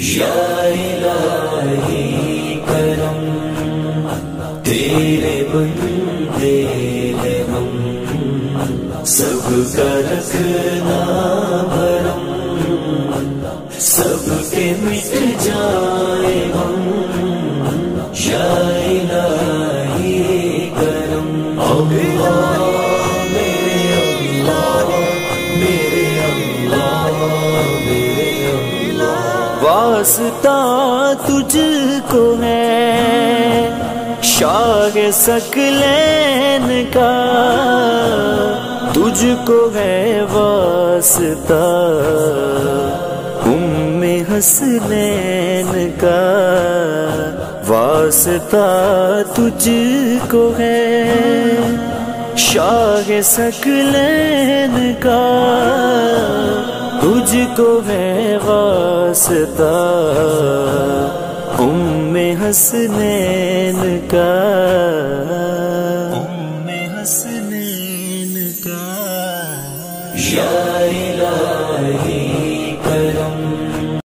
या करम, तेरे बंदे हैं हम। सबका रखना भरम, सबके मिट जाए हम। या करम। अल्लाह वास्ता तुझको है। शाह सकलैन का तुझको है वास्ता। उम्मे हसनैन का वास्ता तुझको है। शाह सकलैन का तुझको है वास्ता उम्मे हसनैन का उम्मे हसनैन का या इलाही